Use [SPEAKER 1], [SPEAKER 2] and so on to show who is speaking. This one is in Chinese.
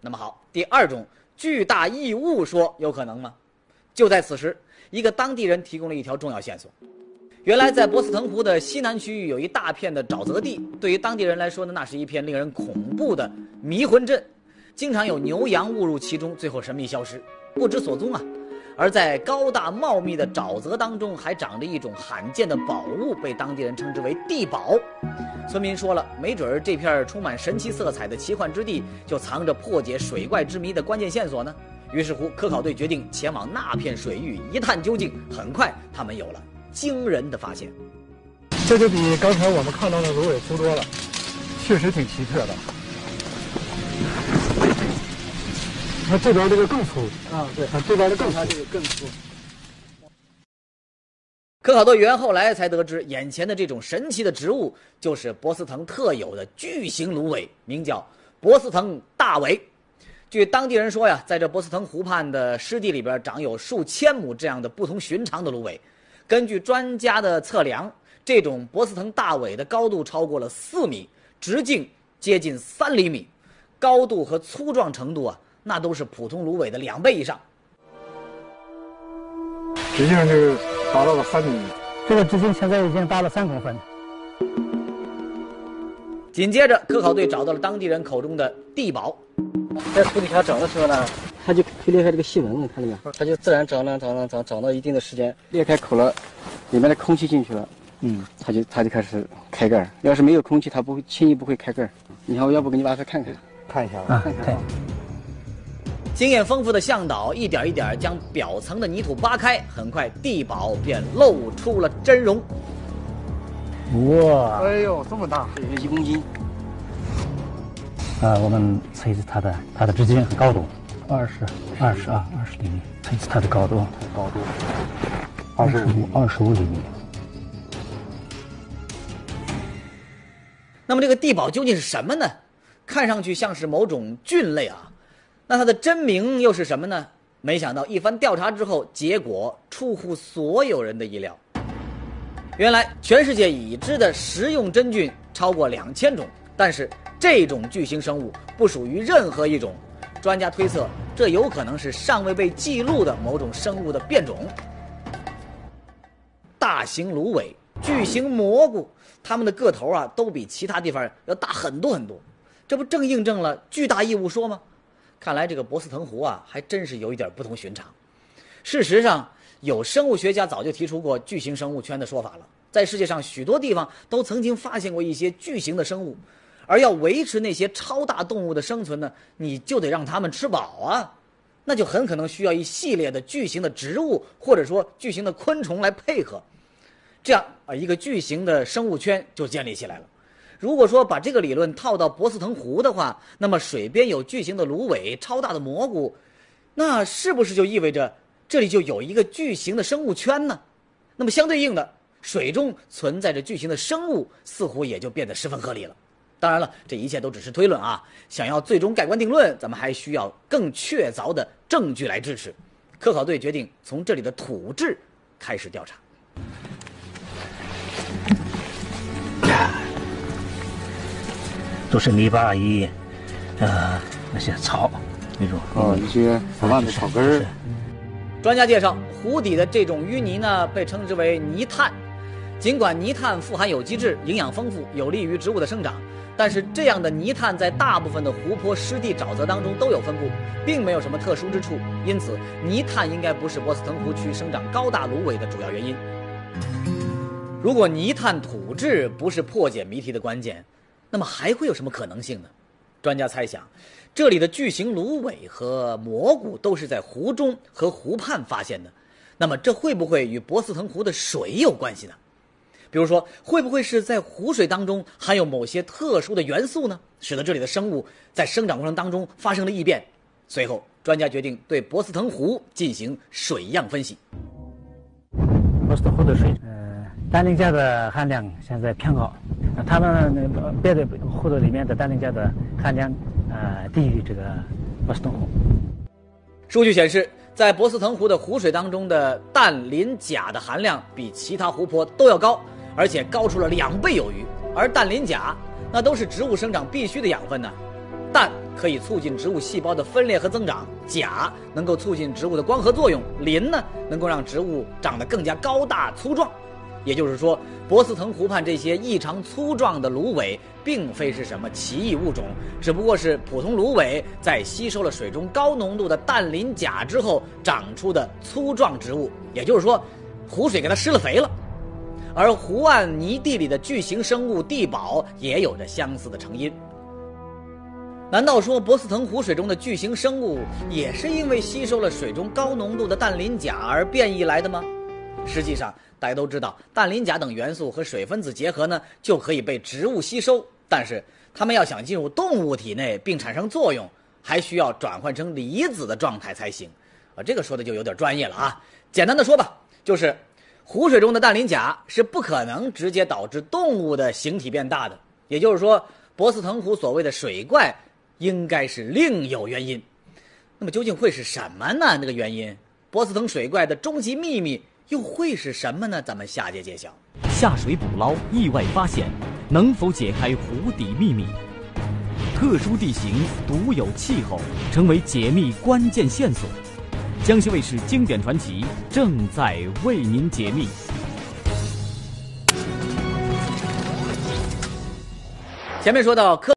[SPEAKER 1] 那么好，第二种巨大异物说有可能吗？就在此时，一个当地人提供了一条重要线索。原来，在博斯腾湖的西南区域有一大片的沼泽地，对于当地人来说呢，那是一片令人恐怖的迷魂阵，经常有牛羊误入其中，最后神秘消失，不知所踪啊。而在高大茂密的沼泽当中，还长着一种罕见的宝物，被当地人称之为地宝。村民说了，没准儿这片充满神奇色彩的奇幻之地，就藏着破解水怪之谜的关键线索呢。于是乎，科考队决定前往那片水域一探究竟。很快，他们有了惊人的发现。
[SPEAKER 2] 这就比刚才我们看到的芦苇粗多了，确实挺奇特的。它这边这个更粗
[SPEAKER 3] 啊，对，
[SPEAKER 2] 它这边的更
[SPEAKER 3] 它这个更粗。
[SPEAKER 1] 科考队员后来才得知，眼前的这种神奇的植物就是博斯腾特有的巨型芦苇，名叫博斯腾大苇。据当地人说呀，在这博斯腾湖畔的湿地里边，长有数千亩这样的不同寻常的芦苇。根据专家的测量，这种博斯腾大苇的高度超过了四米，直径接近三厘米，高度和粗壮程度啊。那都是普通芦苇的两倍以上，
[SPEAKER 2] 直径是达到了三米，
[SPEAKER 3] 这个直径现在已经达了三公分。
[SPEAKER 1] 紧接着，科考队找到了当地人口中的地堡，
[SPEAKER 3] 在土底下长的时候呢，它就推裂开这个细纹，你看到没有？它就自然长长长长长到一定的时间，裂开口了，里面的空气进去了，嗯，它就它就开始开盖要是没有空气，它不会轻易不会开盖你看，我要不给你挖出来看看，
[SPEAKER 2] 看一下吧，
[SPEAKER 3] 看看。
[SPEAKER 1] 经验丰富的向导一点一点将表层的泥土扒开，很快地堡便露出了真容。
[SPEAKER 2] 哇！哎呦，这么大，
[SPEAKER 3] 有一公斤。
[SPEAKER 4] 啊，我们测一次它的它的直径和高度，二十二十啊，二十厘米。测一次它的高度，
[SPEAKER 2] 高度
[SPEAKER 4] 二十五二十五厘米。
[SPEAKER 1] 那么这个地堡究竟是什么呢？看上去像是某种菌类啊。那它的真名又是什么呢？没想到一番调查之后，结果出乎所有人的意料。原来全世界已知的食用真菌超过两千种，但是这种巨型生物不属于任何一种。专家推测，这有可能是尚未被记录的某种生物的变种。大型芦苇、巨型蘑菇，它们的个头啊，都比其他地方要大很多很多。这不正印证了巨大异物说吗？看来这个博斯腾湖啊，还真是有一点不同寻常。事实上，有生物学家早就提出过巨型生物圈的说法了。在世界上许多地方都曾经发现过一些巨型的生物，而要维持那些超大动物的生存呢，你就得让它们吃饱啊，那就很可能需要一系列的巨型的植物或者说巨型的昆虫来配合，这样啊，一个巨型的生物圈就建立起来了。如果说把这个理论套到博斯腾湖的话，那么水边有巨型的芦苇、超大的蘑菇，那是不是就意味着这里就有一个巨型的生物圈呢？那么相对应的，水中存在着巨型的生物，似乎也就变得十分合理了。当然了，这一切都只是推论啊！想要最终盖棺定论，咱们还需要更确凿的证据来支持。科考队决定从这里的土质开始调查。
[SPEAKER 4] 都是泥巴与，呃，那些草，那种
[SPEAKER 2] 哦，一些腐烂的草根儿。
[SPEAKER 1] 专家介绍，湖底的这种淤泥呢，被称之为泥炭。尽管泥炭富含有机质，营养丰富，有利于植物的生长，但是这样的泥炭在大部分的湖泊、湿地、沼泽当中都有分布，并没有什么特殊之处。因此，泥炭应该不是波斯腾湖区生长高大芦苇的主要原因。如果泥炭土质不是破解谜题的关键，那么还会有什么可能性呢？专家猜想，这里的巨型芦苇和蘑菇都是在湖中和湖畔发现的。那么这会不会与博斯腾湖的水有关系呢？比如说，会不会是在湖水当中含有某些特殊的元素呢，使得这里的生物在生长过程当中发生了异变？随后，专家决定对博斯腾湖进行水样分析。
[SPEAKER 4] 博斯腾湖的水，呃，氮磷钾的含量现在偏高。那他们那个别的湖的里面的氮磷钾的含量，呃，低于这个博斯腾湖。
[SPEAKER 1] 数据显示，在博斯腾湖的湖水当中的氮磷钾的含量比其他湖泊都要高，而且高出了两倍有余。而氮磷钾，那都是植物生长必需的养分呢。氮可以促进植物细胞的分裂和增长，钾能够促进植物的光合作用，磷呢能够让植物长得更加高大粗壮。也就是说，博斯腾湖畔这些异常粗壮的芦苇，并非是什么奇异物种，只不过是普通芦苇在吸收了水中高浓度的氮磷钾之后长出的粗壮植物。也就是说，湖水给它施了肥了。而湖岸泥地里的巨型生物地堡也有着相似的成因。难道说博斯腾湖水中的巨型生物也是因为吸收了水中高浓度的氮磷钾而变异来的吗？实际上，大家都知道，氮磷钾等元素和水分子结合呢，就可以被植物吸收。但是，它们要想进入动物体内并产生作用，还需要转换成离子的状态才行。啊，这个说的就有点专业了啊。简单的说吧，就是湖水中的氮磷钾是不可能直接导致动物的形体变大的。也就是说，博斯腾湖所谓的水怪，应该是另有原因。那么究竟会是什么呢？那个原因，博斯腾水怪的终极秘密。又会是什么呢？咱们下节揭晓。
[SPEAKER 5] 下水捕捞意外发现，能否解开湖底秘密？特殊地形、独有气候，成为解密关键线索。江西卫视经典传奇正在为您解密。
[SPEAKER 1] 前面说到科。